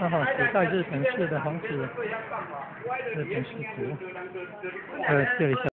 二好，时代日城市的房子，日城市图，呃，这里是。